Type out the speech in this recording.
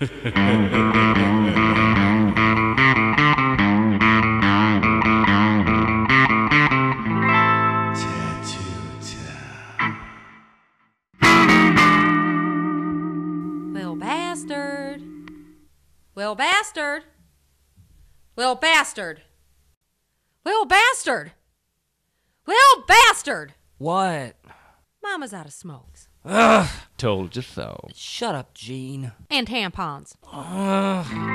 Little bastard. Little bastard. Little bastard. Little bastard. Little bastard. What? Mama's out of smokes. Ugh. Told you so. Shut up, Gene. And tampons. Ugh.